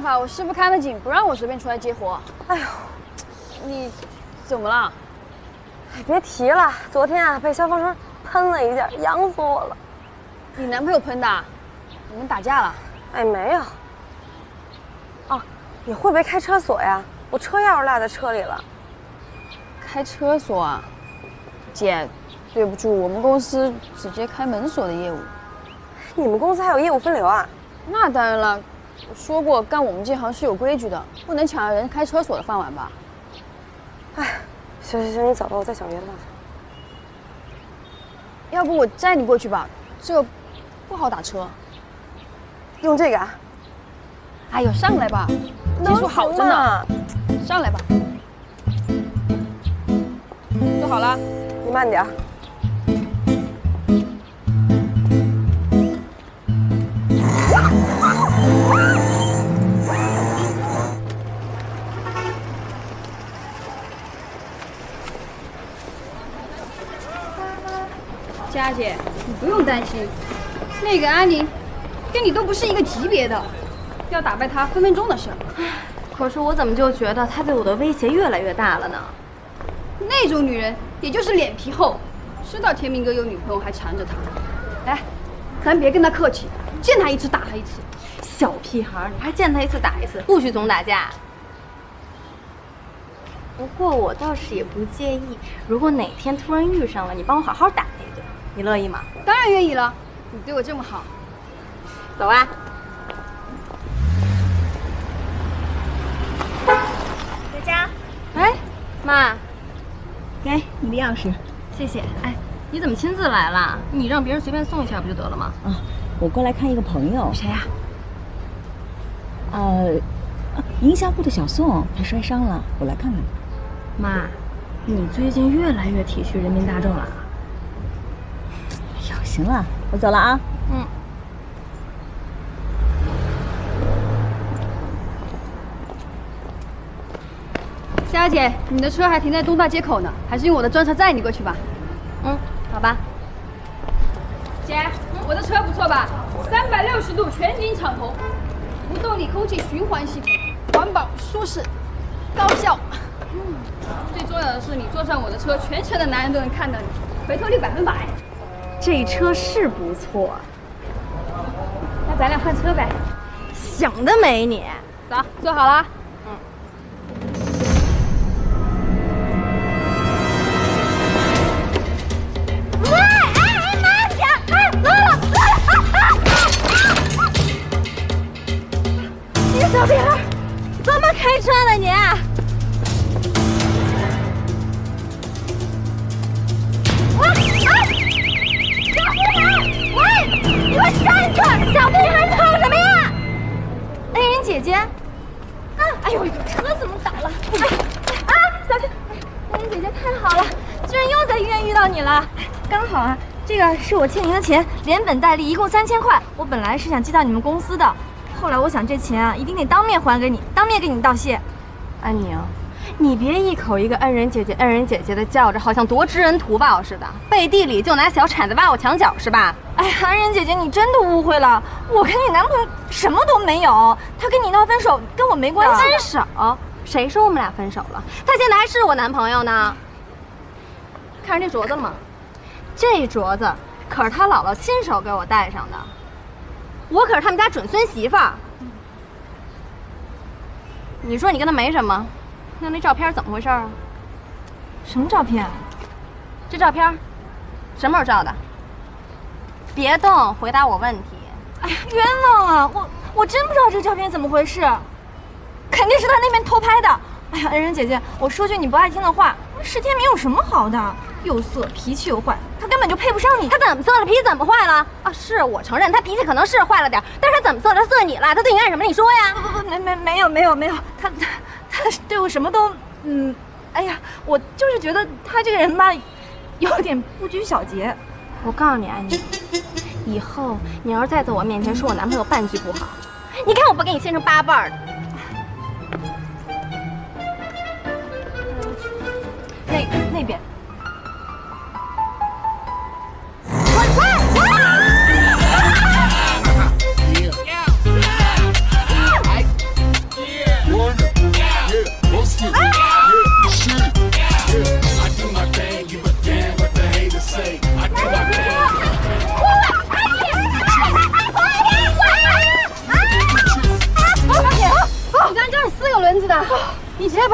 办法，我师傅看得紧，不让我随便出来接活。哎呦，你怎么了？哎，别提了，昨天啊被消防栓喷了一下，痒死我了。你男朋友喷的？你们打架了？哎，没有。哦，你会不会开车锁呀？我车钥匙落在车里了。开车锁啊？姐，对不住，我们公司只接开门锁的业务。你们公司还有业务分流啊？那当然了，我说过干我们这行是有规矩的，不能抢人开车锁的饭碗吧？哎，行行行，你走吧，我再想别的办法。要不我载你过去吧，这不好打车。用这个？啊？哎呦，上来吧，技术好着呢。上来吧，坐好了，你慢点。佳姐，你不用担心，那个安宁跟你都不是一个级别的，要打败她分分钟的事。可是我怎么就觉得他对我的威胁越来越大了呢？那种女人也就是脸皮厚，知道天明哥有女朋友还缠着他。哎，咱别跟他客气，见他一次打他一次。小屁孩，你还见他一次打一次，不许总打架。不过我倒是也不介意，如果哪天突然遇上了，你帮我好好打他一顿，你乐意吗？当然愿意了，你对我这么好。走啊！哎，妈，给你的钥匙，谢谢。哎，你怎么亲自来了？你让别人随便送一下不就得了吗？啊，我过来看一个朋友。谁呀？呃，营销部的小宋，他摔伤了，我来看看。妈，你最近越来越体恤人民大众了。哎呦，行了，我走了啊。嗯。佳姐，你的车还停在东大街口呢，还是用我的专车载你过去吧。嗯，好吧。姐，我的车不错吧？三百六十度全景敞篷，无动力空气循环系统，环保、舒适、高效。嗯，最重要的是，你坐上我的车，全城的男人都能看到你，回头率百分百。这车是不错，那咱俩换车呗。想得美，你。走，坐好了。连本带利一共三千块，我本来是想寄到你们公司的。后来我想，这钱啊，一定得当面还给你，当面给你道谢。安宁，你别一口一个恩人姐姐、恩人姐姐的叫着，好像多知恩图报似的，背地里就拿小铲子挖我墙角是吧？哎呀，恩人姐姐，你真的误会了，我跟你男朋友什么都没有，他跟你闹分手跟我没关系。分手？谁说我们俩分手了？他现在还是我男朋友呢。看上这镯子了吗？这镯子可是他姥姥亲手给我戴上的。我可是他们家准孙媳妇儿。你说你跟他没什么，那那照片怎么回事啊？什么照片？这照片什么时候照的？别动，回答我问题。哎呀，冤枉啊！我我真不知道这照片怎么回事，肯定是他那边偷拍的。哎呀，恩人姐姐，我说句你不爱听的话，石天明有什么好的？又色，脾气又坏。他根本就配不上你。他怎么色了？脾气怎么坏了？啊，是我承认他脾气可能是坏了点，但是他怎么色了？色你了？他对你干什么？你说呀？不不不，没没没有没有没有，他他他对我什么都，嗯，哎呀，我就是觉得他这个人吧，有点不拘小节。我告诉你，安妮，以后你要是再在我面前说我男朋友半句不好，你看我不给你掀成八瓣的。那那边。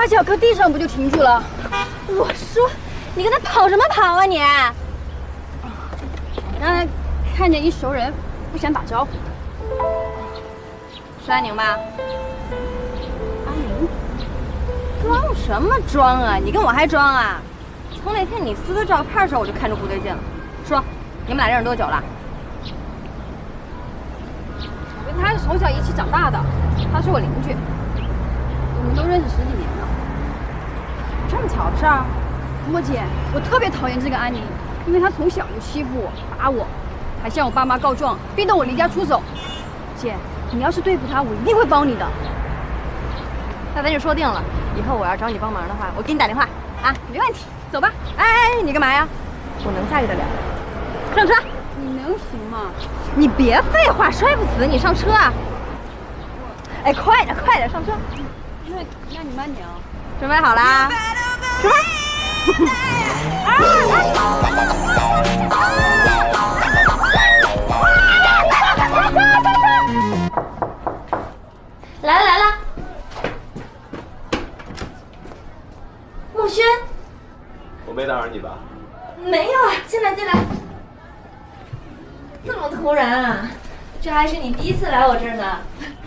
脚搁地上不就停住了？我说，你跟他跑什么跑啊你？刚才看见一熟人，不想打招呼。是安宁吧？安宁，装什么装啊？你跟我还装啊？从那天你撕他照片的时候，我就看出不对劲了。说，你们俩认识多久了？我跟他是从小一起长大的，他是我邻居，我们都认识十几年巧的事儿？不过姐，我特别讨厌这个安宁，因为她从小就欺负我、打我，还向我爸妈告状，逼得我离家出走。姐，你要是对付她，我一定会帮你的。那咱就说定了，以后我要找你帮忙的话，我给你打电话啊。没问题，走吧。哎哎，你干嘛呀？我能驾驭得了。上车！你能行吗？你别废话，摔不死你上车啊！哎，快点快点上车！那那你慢点啊。准备好了！来了来了，孟轩，我没打扰你吧？没有啊，进来进来。这么突然啊？这还是你第一次来我这儿呢。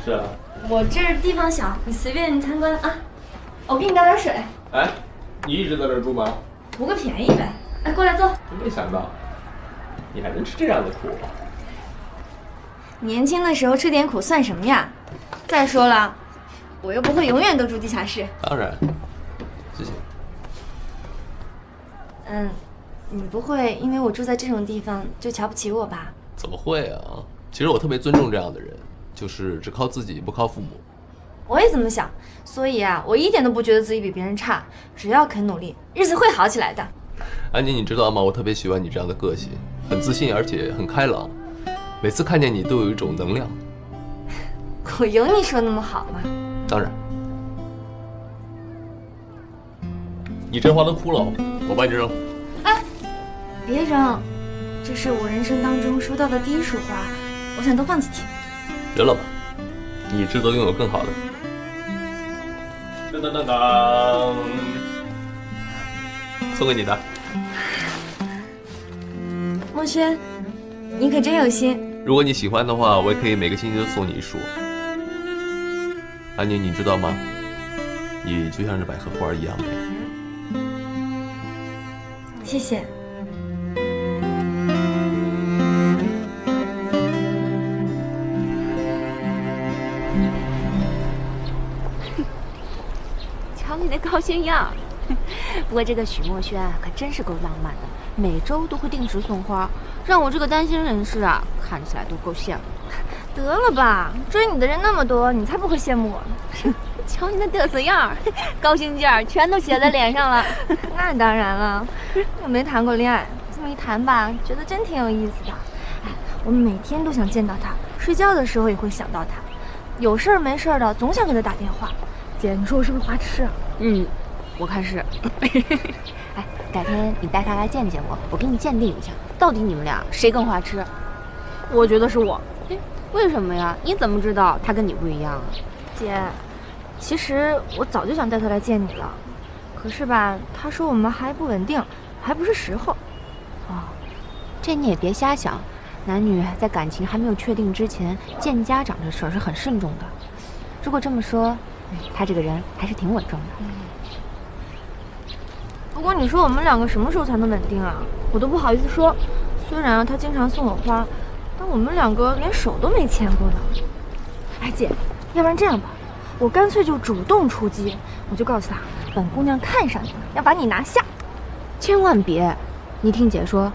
是啊。我这儿地方小，你随便参观啊。我给你倒点水，哎，你一直在这儿住吗？图个便宜呗。哎，过来坐。真没想到，你还能吃这样的苦。年轻的时候吃点苦算什么呀？再说了，我又不会永远都住地下室。当然，谢谢。嗯，你不会因为我住在这种地方就瞧不起我吧？怎么会啊？其实我特别尊重这样的人，就是只靠自己不靠父母。我也这么想，所以啊，我一点都不觉得自己比别人差，只要肯努力，日子会好起来的。安妮，你知道吗？我特别喜欢你这样的个性，很自信，而且很开朗。每次看见你都有一种能量。我有你说那么好吗？当然。你这花都枯了，我帮你扔。哎，别扔，这是我人生当中收到的第一束花，我想多放几天。扔了吧，你值得拥有更好的。当当当当，送给你的。墨轩，你可真有心。如果你喜欢的话，我也可以每个星期都送你一束。安妮，你知道吗？你就像是百合花一样美。谢谢。你那高兴样！不过这个许墨轩可真是够浪漫的，每周都会定时送花，让我这个单身人士啊，看起来都够羡慕。得了吧，追你的人那么多，你才不会羡慕我呢。瞧你那嘚瑟样，高兴劲儿全都写在脸上了。那当然了，我没谈过恋爱，这么一谈吧，觉得真挺有意思的。哎，我每天都想见到他，睡觉的时候也会想到他，有事儿没事儿的总想给他打电话。姐，你说我是不是花痴啊？嗯，我看是。哎，改天你带他来见见我，我给你鉴定一下，到底你们俩谁更花痴？我觉得是我。哎，为什么呀？你怎么知道他跟你不一样啊？姐，其实我早就想带他来见你了，可是吧，他说我们还不稳定，还不是时候。哦，这你也别瞎想，男女在感情还没有确定之前，见家长这事儿是很慎重的。如果这么说，他这个人还是挺稳重的。不过你说我们两个什么时候才能稳定啊？我都不好意思说。虽然，他经常送我花，但我们两个连手都没牵过呢。哎，姐，要不然这样吧，我干脆就主动出击，我就告诉他，本姑娘看上你了，要把你拿下。千万别！你听姐说，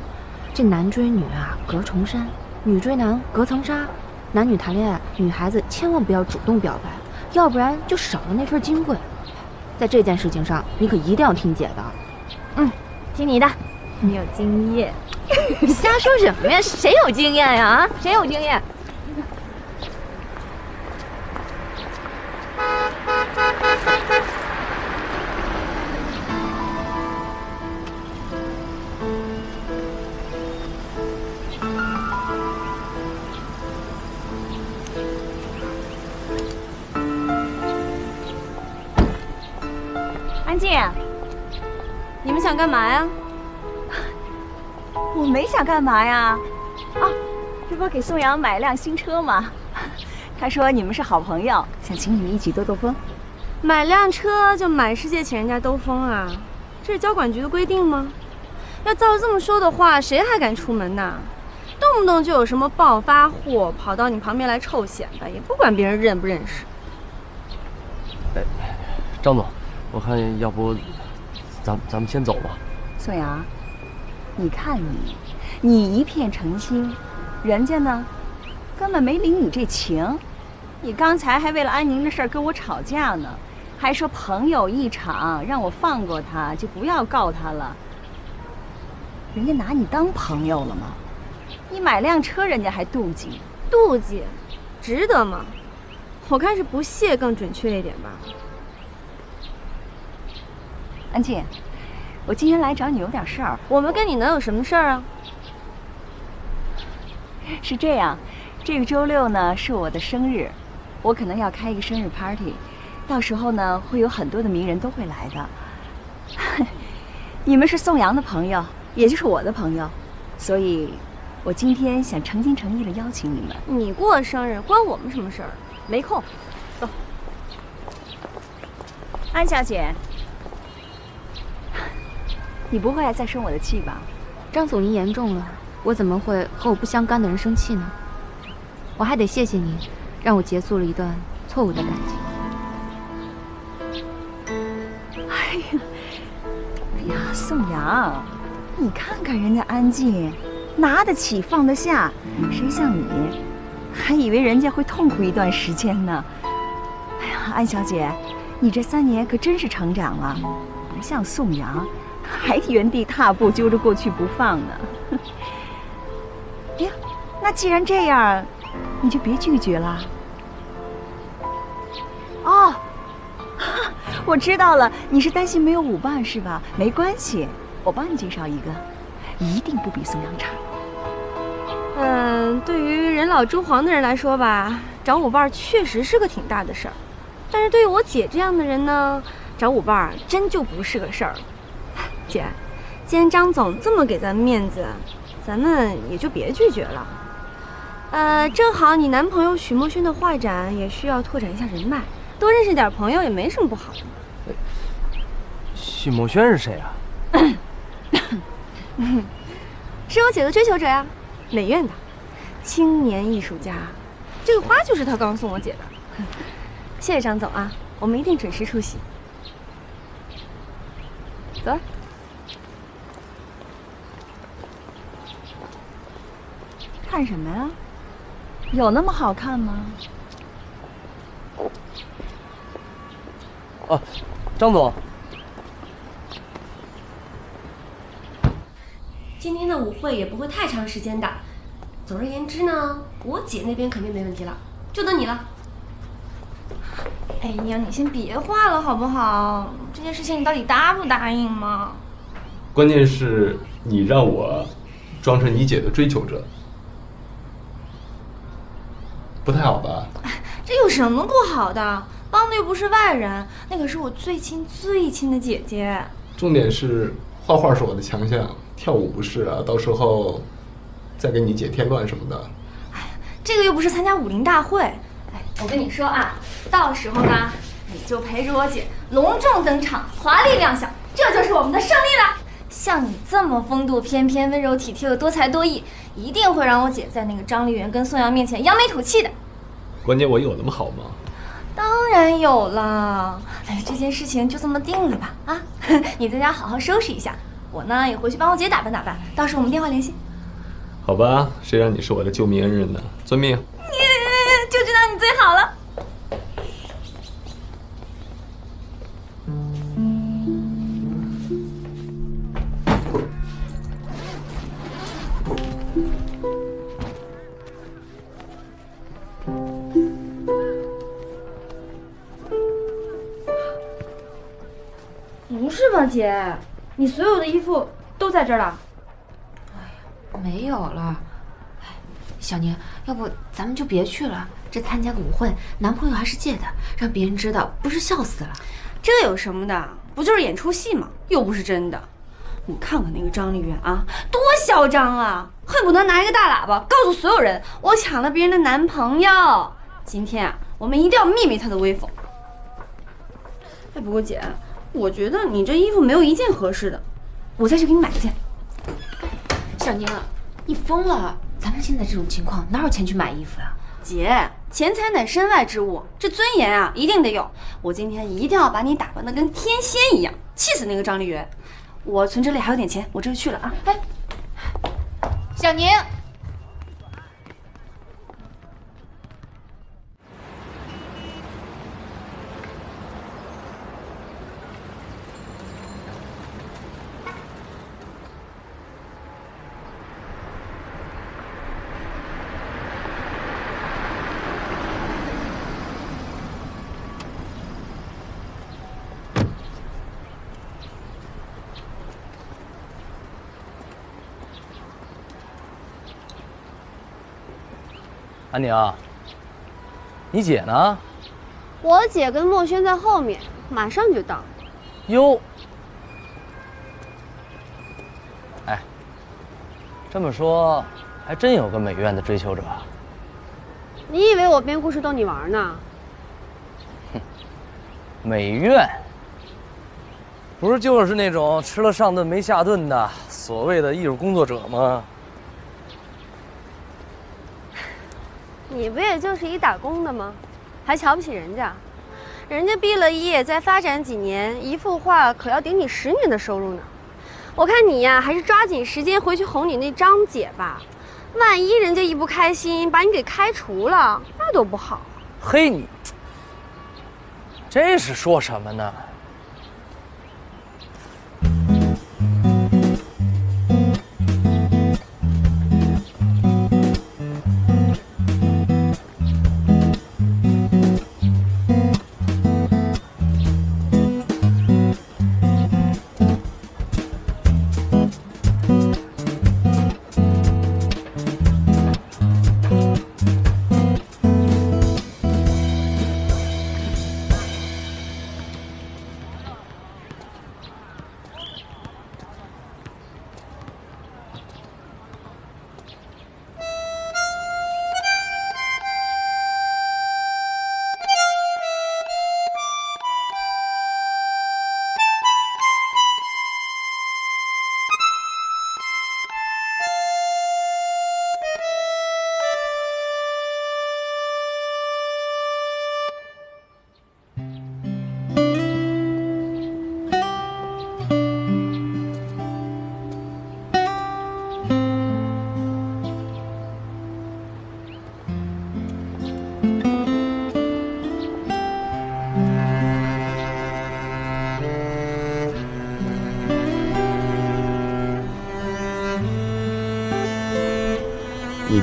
这男追女啊，隔重山；女追男，隔层纱。男女谈恋爱，女孩子千万不要主动表白，要不然就少了那份金贵。在这件事情上，你可一定要听姐的。嗯，听你的，你有经验。瞎说什么呀？谁有经验呀？啊，谁有经验？干嘛呀？我没想干嘛呀。啊，这不给宋阳买辆新车吗？他说你们是好朋友，想请你们一起兜兜风。买辆车就满世界请人家兜风啊？这是交管局的规定吗？要照这么说的话，谁还敢出门呐？动不动就有什么暴发户跑到你旁边来臭显摆，也不管别人认不认识。哎张总，我看要不咱咱们先走吧。宋阳，你看你，你一片诚心，人家呢，根本没领你这情。你刚才还为了安宁的事儿跟我吵架呢，还说朋友一场，让我放过他，就不要告他了。人家拿你当朋友了吗？你买辆车，人家还妒忌。妒忌，值得吗？我看是不屑更准确一点吧。安静，我今天来找你有点事儿。我们跟你能有什么事儿啊？是这样，这个周六呢是我的生日，我可能要开一个生日 party，到时候呢会有很多的名人都会来的。你们是宋阳的朋友，也就是我的朋友，所以，我今天想诚心诚意的邀请你们。你过生日关我们什么事儿？没空。走。安小姐，你不会再生我的气吧？张总，您言重了，我怎么会和我不相干的人生气呢？我还得谢谢你，让我结束了一段错误的感情。哎呀，哎呀，宋阳，你看看人家安静，拿得起放得下，谁像你，还以为人家会痛苦一段时间呢。哎呀，安小姐，你这三年可真是成长了，不像宋阳，还原地踏步，揪着过去不放呢。哎呀，那既然这样，你就别拒绝了。哦，我知道了，你是担心没有舞伴是吧？没关系，我帮你介绍一个，一定不比宋阳差。嗯，对于人老珠黄的人来说吧，找舞伴确实是个挺大的事儿。但是对于我姐这样的人呢，找舞伴真就不是个事儿。姐，既然张总这么给咱们面子，咱们也就别拒绝了。呃，正好你男朋友许墨轩的画展也需要拓展一下人脉，多认识点朋友也没什么不好的。许墨轩是谁啊？是我姐的追求者呀，美院的青年艺术家。这个花就是他刚送我姐的。谢谢张总啊，我们一定准时出席。走。看什么呀？有那么好看吗？哦，张总，今天的舞会也不会太长时间的。总而言之呢，我姐那边肯定没问题了，就等你了。哎呀，你先别画了好不好？这件事情你到底答不答应嘛？关键是你让我装成你姐的追求者，不太好吧？这有什么不好的？帮的又不是外人，那可是我最亲最亲的姐姐。重点是画画是我的强项，跳舞不是啊。到时候再给你姐添乱什么的。哎呀，这个又不是参加武林大会。哎，我跟你说啊，到时候呢，你就陪着我姐隆重登场，华丽亮相，这就是我们的胜利了。像你这么风度翩翩、温柔体贴又多才多艺，一定会让我姐在那个张丽媛跟宋阳面前扬眉吐气的。关键我有那么好吗？当然有了。哎，这件事情就这么定了吧？啊，你在家好好收拾一下，我呢也回去帮我姐打扮打扮，到时候我们电话联系。好吧，谁让你是我的救命恩人呢？遵命。就知道你最好了。姐？你所有的衣服都在这儿了？没有了。哎，小宁，要不咱们就别去了。这参加个舞会，男朋友还是借的，让别人知道，不是笑死了。这有什么的？不就是演出戏吗？又不是真的。你看看那个张丽媛啊，多嚣张啊，恨不得拿一个大喇叭告诉所有人，我抢了别人的男朋友。今天啊，我们一定要灭灭她的威风。哎，不过姐，我觉得你这衣服没有一件合适的，我再去给你买一件。小宁，你疯了！咱们现在这种情况，哪有钱去买衣服呀？姐，钱财乃身外之物，这尊严啊，一定得有。我今天一定要把你打扮的跟天仙一样，气死那个张丽媛。我存折里还有点钱，我这就去了啊。哎，小宁，安宁，你姐呢？我姐跟墨轩在后面，马上就到。哟，哎，这么说，还真有个美院的追求者。你以为我编故事逗你玩呢？哼美院，不是就是那种吃了上顿没下顿的所谓的艺术工作者吗？你不也就是一打工的吗？还瞧不起人家？人家毕了业再发展几年，一幅画可要顶你十年的收入呢。我看你呀，还是抓紧时间回去哄你那张姐吧。万一人家一不开心，把你给开除了，那多不好。嘿，你这是说什么呢？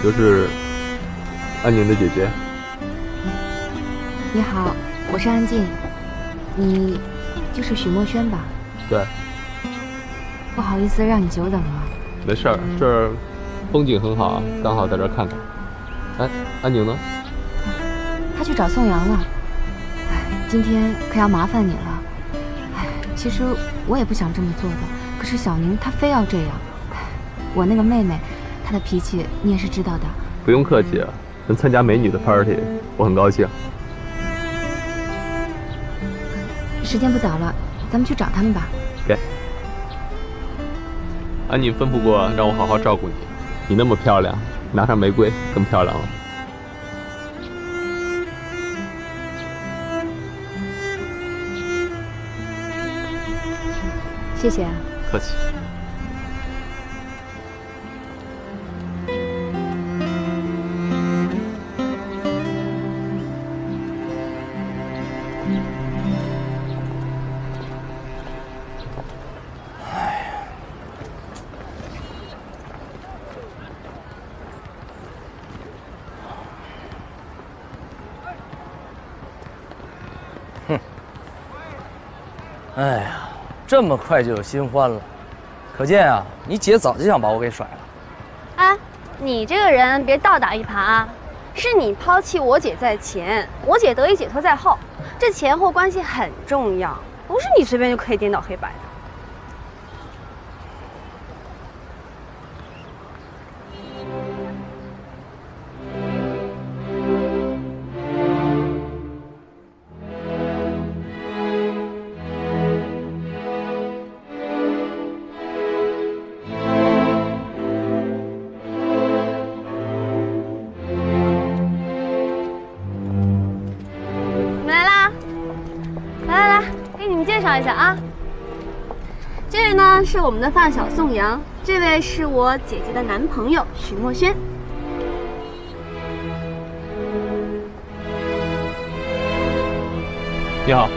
就是安宁的姐姐。你好，我是安静，你就是许墨轩吧？对，不好意思让你久等了。没事儿，这儿风景很好，刚好在这儿看看。哎，安宁呢？他去找宋阳了。哎，今天可要麻烦你了。哎，其实我也不想这么做的，可是小宁她非要这样。哎，我那个妹妹，她的脾气你也是知道的。不用客气，能参加美女的 party，我很高兴。时间不早了，咱们去找他们吧。给。安妮吩咐过让我好好照顾你，你那么漂亮，拿上玫瑰更漂亮了。谢谢啊。客气。哎呀，这么快就有新欢了，可见啊，你姐早就想把我给甩了。哎，你这个人别倒打一耙啊！是你抛弃我姐在前，我姐得以解脱在后，这前后关系很重要。不是你随便就可以颠倒黑白的。一下啊。这位呢是我们的发小宋阳，这位是我姐姐的男朋友许墨轩。你好，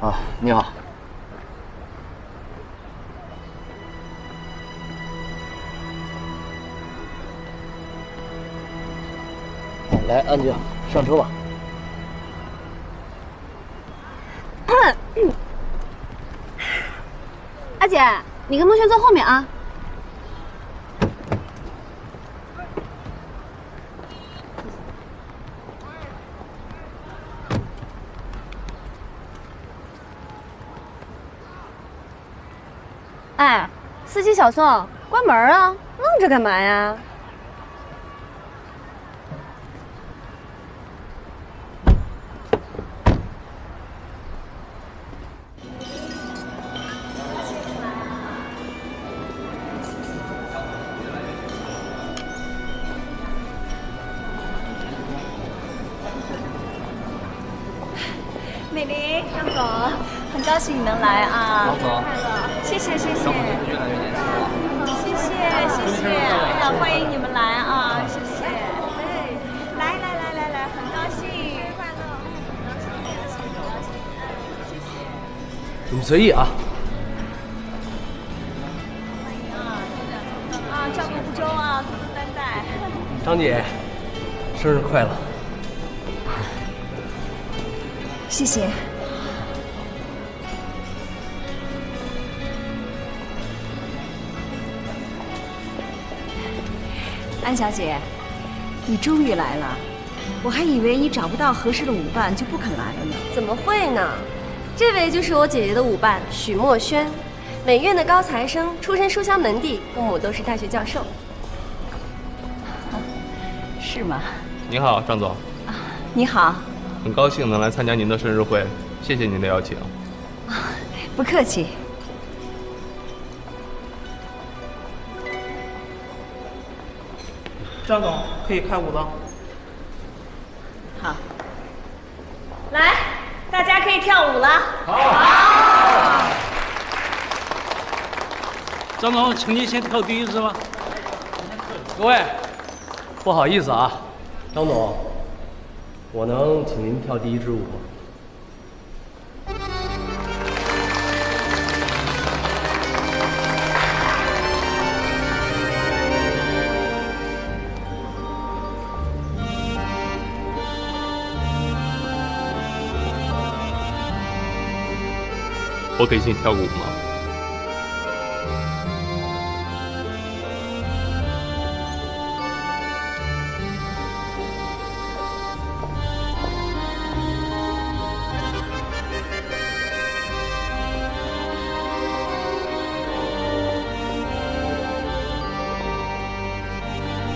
啊，你好。来，安静，上车吧。阿姐，你跟孟轩坐后面啊。哎，司机小宋，关门啊！愣着干嘛呀？来啊！张总，谢谢谢谢，越来越年轻了。谢谢谢谢，哎呀，欢迎你们来啊！谢谢，哎，来来来来来，很高兴，快乐，你们随意啊。啊，照顾不周啊，多多担待。张姐，生日快乐！谢谢。安小姐，你终于来了，我还以为你找不到合适的舞伴就不肯来了呢。怎么会呢？这位就是我姐姐的舞伴许墨轩，美院的高材生，出身书香门第，父母都是大学教授。是吗？你好，张总，你好，很高兴能来参加您的生日会，谢谢您的邀请。不客气。张总可以开舞了。好，来，大家可以跳舞了。好张总，请您先跳第一支吧。各位，不好意思啊，张总，我能请您跳第一支舞吗？我可以请你跳舞吗？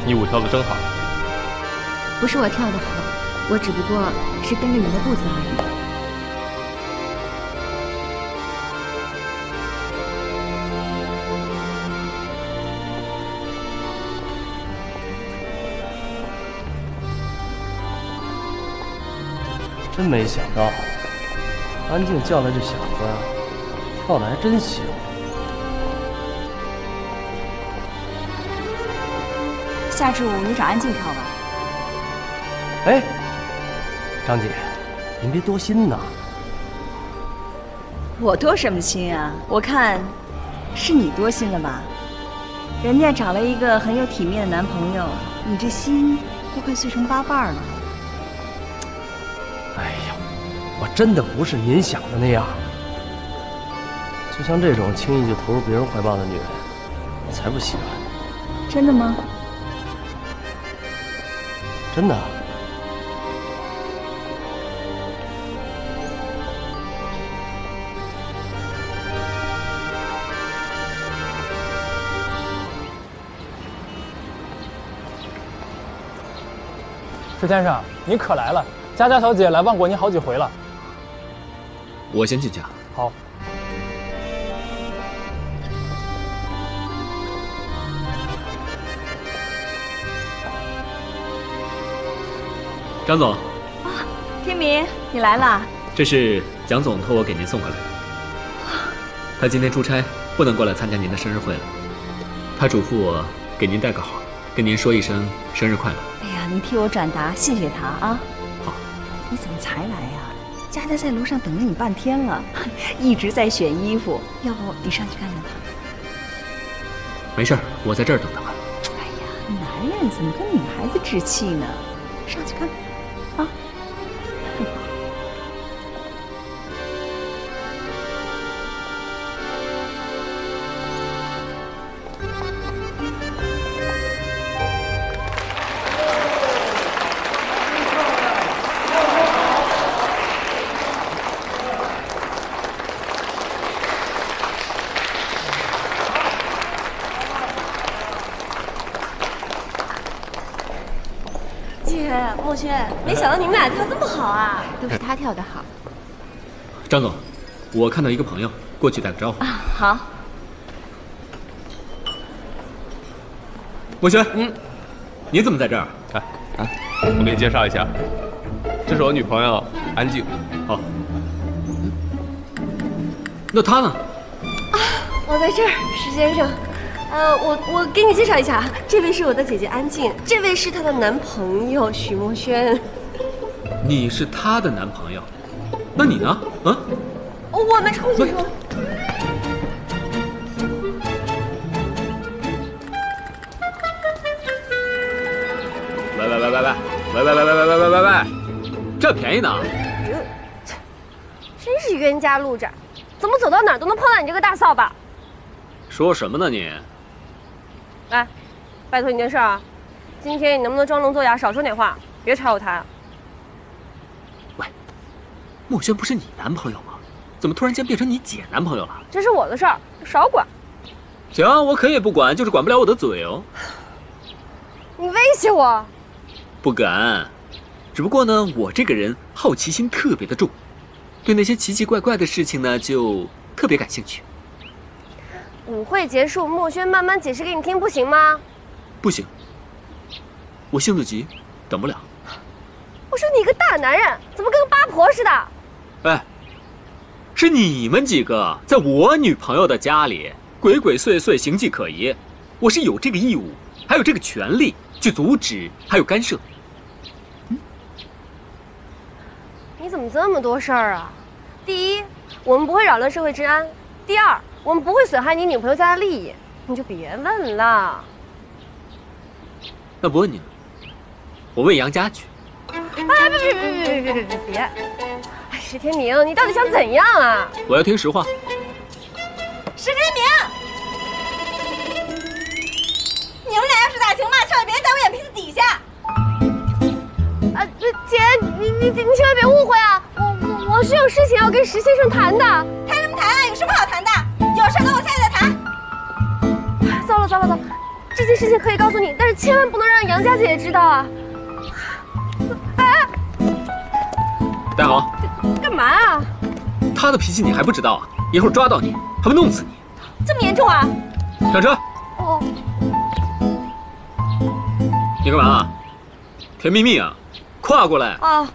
你舞跳的真好，不是我跳的好，我只不过是跟着你的步子而已。真没想到，安静叫来这小子，跳的还真行。下支舞你找安静跳吧。哎，张姐，您别多心呐。我多什么心啊？我看是你多心了吧？人家找了一个很有体面的男朋友，你这心都快碎成八瓣了。真的不是您想的那样。就像这种轻易就投入别人怀抱的女人我才不喜欢。真的吗？真的。石先生你可来了。佳佳小姐来望过你好几回了。我先进去啊。好。张总，啊天明，你来了。这是蒋总托我给您送过来的。他今天出差，不能过来参加您的生日会了。他嘱咐我给您带个好，跟您说一声生日快乐。哎呀，你替我转达，谢谢他啊。好。你怎么才来呀？佳佳在楼上等了你半天了，一直在选衣服。要不你上去看看吧？没事我在这儿等他吧。哎呀，男人怎么跟女孩子置气呢？上去看看。没想到你们俩跳这么好啊！都是他跳的好。张总，我看到一个朋友，过去打个招呼。啊，好。墨轩，嗯，你怎么在这儿？哎，啊，我给你介绍一下，这是我女朋友安静。好。那她呢？啊，我在这儿，石先生。呃，我我给你介绍一下，这位是我的姐姐安静，这位是她的男朋友许墨轩。你是她的男朋友，那你呢？啊？我们重新说。喂喂喂喂喂喂喂喂喂喂喂喂喂喂，这便宜呢？真是冤家路窄，怎么走到哪儿都能碰到你这个大扫把？说什么呢你？来，拜托你件事啊，今天你能不能装聋作哑，少说点话，别吵我台。喂，墨轩不是你男朋友吗？怎么突然间变成你姐男朋友了？这是我的事儿，少管。行，我可以不管，就是管不了我的嘴哦。你威胁我？不敢，只不过呢，我这个人好奇心特别的重，对那些奇奇怪怪的事情呢，就特别感兴趣。舞会结束，墨轩慢慢解释给你听，不行吗？不行，我性子急，等不了。我说你个大男人，怎么跟个八婆似的？哎，是你们几个在我女朋友的家里鬼鬼祟祟、形迹可疑，我是有这个义务，还有这个权利去阻止，还有干涉。嗯？你怎么这么多事儿啊？第一，我们不会扰乱社会治安；第二。我们不会损害你女朋友家的利益，你就别问了。那不问你了，我问杨家去。哎，别别别别别别别别石天明，你到底想怎样啊？我要听实话。石天明，你们俩要是打情骂俏也，别在我眼皮子底下。啊，姐，你你你千万别误会啊！我我我是有事情要跟石先生谈的。谈什么谈啊？有什么好谈这件事情可以告诉你，但是千万不能让杨家姐姐知道啊！哎，戴好。干嘛啊？他的脾气你还不知道啊？一会儿抓到你，还会弄死你。这么严重啊？上车。哦。你干嘛？甜蜜蜜啊？跨过来。啊。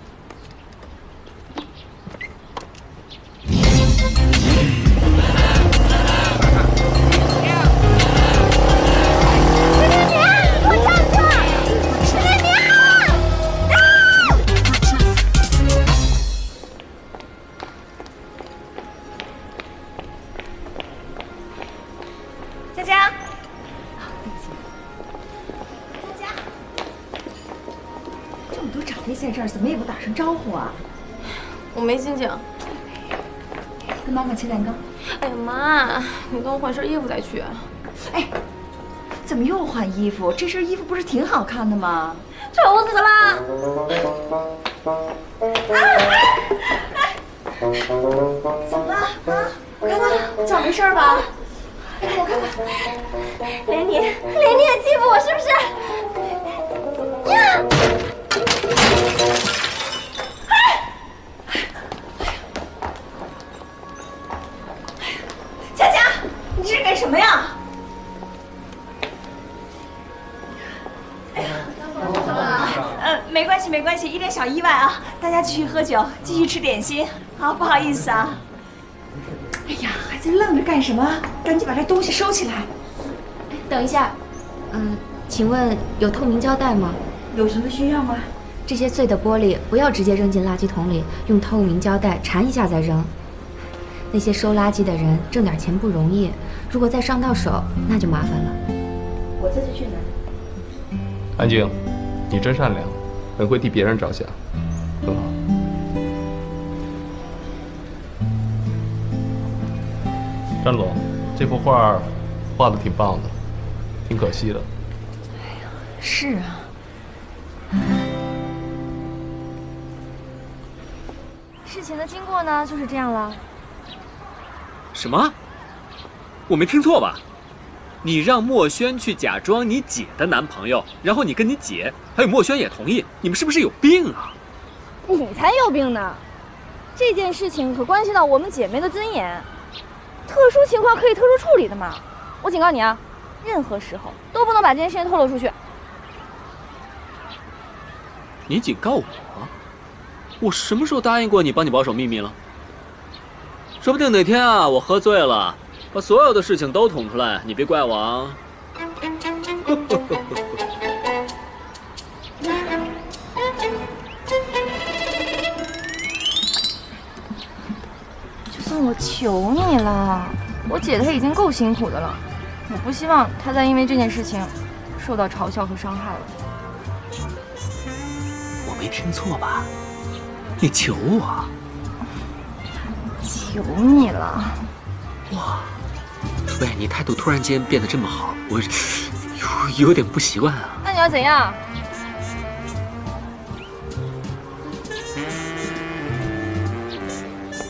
我换身衣服再去。哎，怎么又换衣服？这身衣服不是挺好看的吗？丑死了！怎么了？啊，我看看，脚没事吧？我看看，连你连你也欺负我是不是？呀！系，没关系，一点小意外啊！大家继续喝酒，继续吃点心。好，不好意思啊。哎呀，还在愣着干什么？赶紧把这东西收起来。等一下，嗯，请问有透明胶带吗？有什么需要吗？这些碎的玻璃不要直接扔进垃圾桶里，用透明胶带缠一下再扔。那些收垃圾的人挣点钱不容易，如果再伤到手，那就麻烦了。我这就去拿。安静，你真善良，很会替别人着想，很好。张总，这幅画画的挺棒的，挺可惜的。是啊。事情的经过呢，就是这样了。什么？我没听错吧？你让墨轩去假装你姐的男朋友，然后你跟你姐还有墨轩也同意，你们是不是有病啊？你才有病呢！这件事情可关系到我们姐妹的尊严，特殊情况可以特殊处理的嘛。我警告你啊，任何时候都不能把这件事情透露出去。你警告我？我什么时候答应过你帮你保守秘密了？说不定哪天啊，我喝醉了，把所有的事情都捅出来，你别怪我啊！就算我求你了，我姐她已经够辛苦的了，我不希望她再因为这件事情受到嘲笑和伤害了。我没听错吧？你求我？求你了！哇，喂，你态度突然间变得这么好，我有有点不习惯啊。那你要怎样？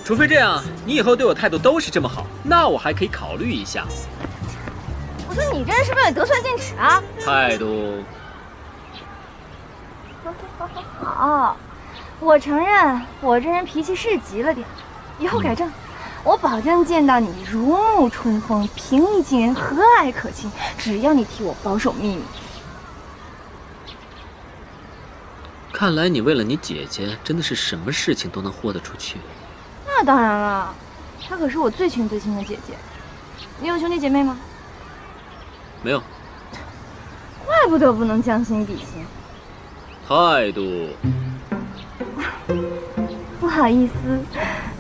除非这样，你以后对我态度都是这么好，那我还可以考虑一下。我说你这人是不是得寸进尺啊？态度。好，我承认我这人脾气是急了点，以后改正。我保证见到你如沐春风，平易近人，和蔼可亲。只要你替我保守秘密。看来你为了你姐姐，真的是什么事情都能豁得出去。那当然了，她可是我最亲最亲的姐姐。你有兄弟姐妹吗？没有。怪不得不能将心比心。态度。不好意思，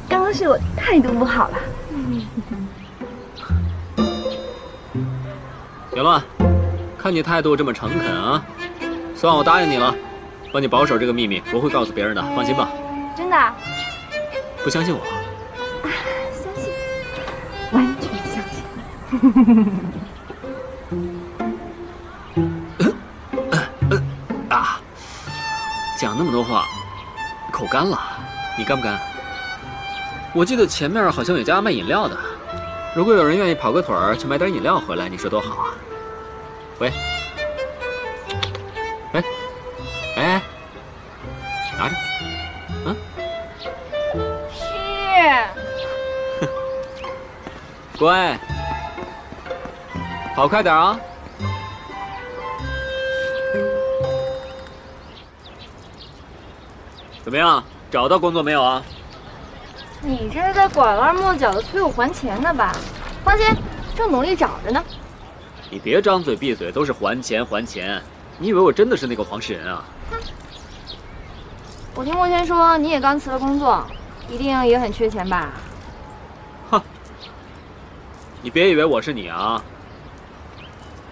刚刚是我态度不好了。行了，看你态度这么诚恳啊，算我答应你了，帮你保守这个秘密，不会告诉别人的，放心吧。真的？不相信我？啊相信，完全相信。啊！讲那么多话，口干了，你干不干？我记得前面好像有家卖饮料的，如果有人愿意跑个腿儿去买点饮料回来，你说多好啊！喂，哎，哎，拿着，嗯，是，乖，跑快点啊！怎么样，找到工作没有啊？你这是在拐弯抹角的催我还钱呢吧？放心，正努力找着呢。你别张嘴闭嘴都是还钱还钱，你以为我真的是那个黄世仁啊？哼我听墨轩说你也刚辞了工作，一定也很缺钱吧？哼，你别以为我是你啊，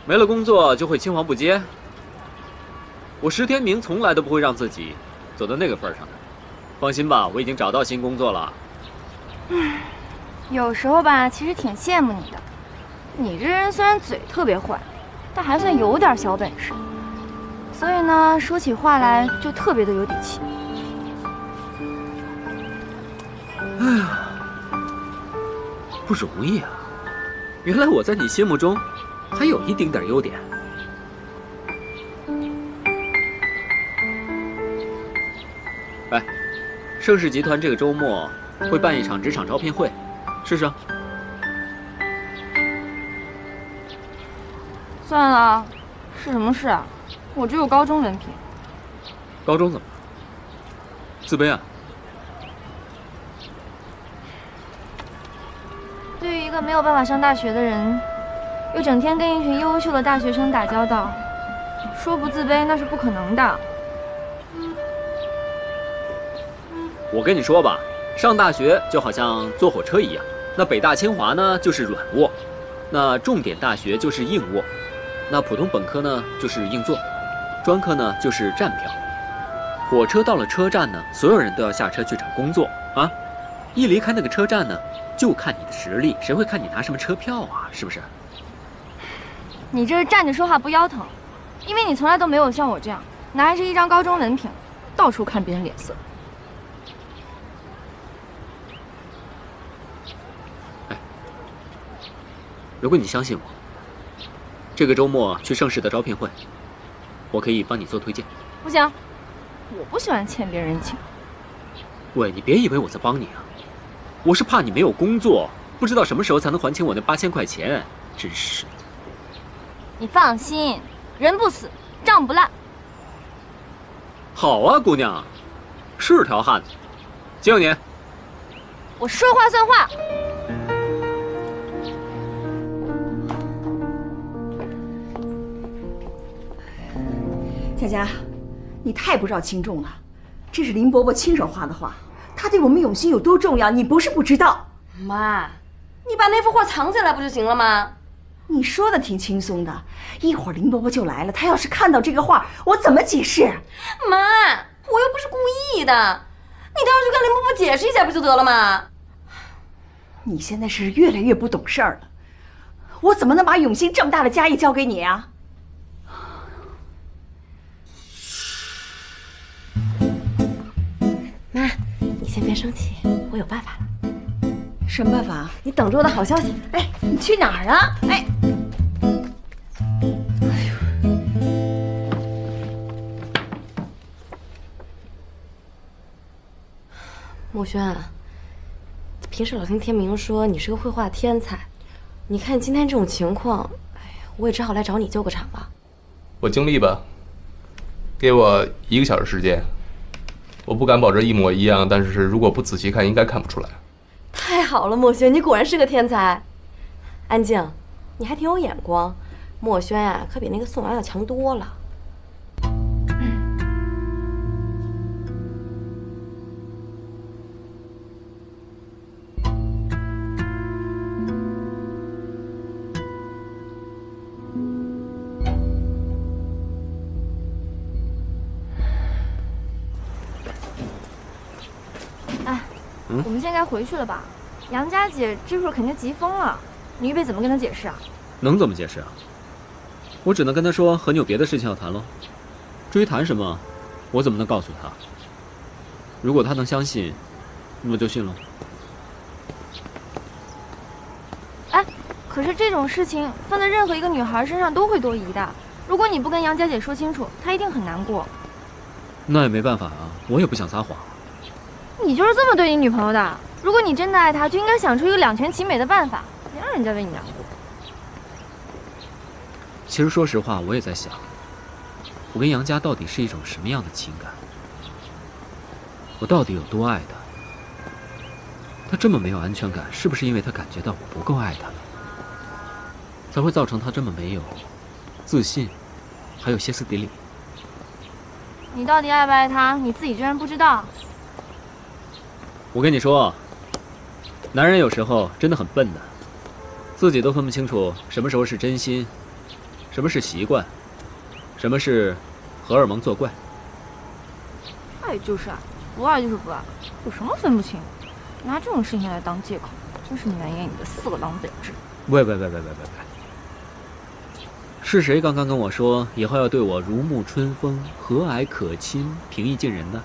没了工作就会青黄不接。我石天明从来都不会让自己走到那个份上的。放心吧，我已经找到新工作了。唉，有时候吧，其实挺羡慕你的。你这人虽然嘴特别坏，但还算有点小本事。所以呢，说起话来就特别的有底气。哎呀，不容易啊！原来我在你心目中还有一丁点优点。哎，盛世集团这个周末会办一场职场招聘会，试试。算了，是什么事啊？我只有高中文凭。高中怎么了？自卑啊？对于一个没有办法上大学的人，又整天跟一群优秀的大学生打交道，说不自卑那是不可能的。我跟你说吧，上大学就好像坐火车一样，那北大清华呢就是软卧，那重点大学就是硬卧，那普通本科呢就是硬座，专科呢就是站票。火车到了车站呢，所有人都要下车去找工作啊，一离开那个车站呢，就看你的实力，谁会看你拿什么车票啊？是不是？你这是站着说话不腰疼，因为你从来都没有像我这样拿着一张高中文凭，到处看别人脸色。如果你相信我，这个周末去盛世的招聘会，我可以帮你做推荐。不行，我不喜欢欠别人人情。喂，你别以为我在帮你啊，我是怕你没有工作，不知道什么时候才能还清我那八千块钱。真是的。你放心，人不死，账不烂。好啊，姑娘，是条汉子，敬你。我说话算话。佳佳，你太不知道轻重了。这是林伯伯亲手画的画，他对我们永兴有多重要，你不是不知道。妈，你把那幅画藏起来不就行了吗？你说的挺轻松的，一会儿林伯伯就来了，他要是看到这个画，我怎么解释？妈，我又不是故意的，你倒是去跟林伯伯解释一下不就得了吗？你现在是越来越不懂事儿了，我怎么能把永兴这么大的家业交给你啊？先别生气，我有办法了。什么办法？你等着我的好消息。哎，你去哪儿啊？哎，哎呦墨轩，平时老听天明说你是个绘画天才，你看今天这种情况，哎呀，我也只好来找你救个场了。我尽力吧，给我一个小时时间。我不敢保证一模一样，但是如果不仔细看，应该看不出来。太好了，墨轩，你果然是个天才。安静，你还挺有眼光。墨轩呀，可比那个宋瑶要强多了。该回去了吧？杨佳姐这会儿肯定急疯了，你预备怎么跟她解释啊？能怎么解释啊？我只能跟她说和你有别的事情要谈喽。至于谈什么，我怎么能告诉她？如果她能相信，那么就信喽。哎，可是这种事情放在任何一个女孩身上都会多疑的。如果你不跟杨佳姐说清楚，她一定很难过。那也没办法啊，我也不想撒谎。你就是这么对你女朋友的？如果你真的爱他，就应该想出一个两全其美的办法，别让人家为你难过。其实说实话，我也在想，我跟杨佳到底是一种什么样的情感？我到底有多爱他？他这么没有安全感，是不是因为他感觉到我不够爱他了，才会造成他这么没有自信，还有歇斯底里？你到底爱不爱他，你自己居然不知道？我跟你说，男人有时候真的很笨的，自己都分不清楚什么时候是真心，什么是习惯，什么是荷尔蒙作怪。爱就是爱，不爱就是不爱，有什么分不清？拿这种事情来当借口，真是难掩你的色狼本质。喂喂喂喂喂喂喂！是谁刚刚跟我说以后要对我如沐春风、和蔼可亲、平易近人的？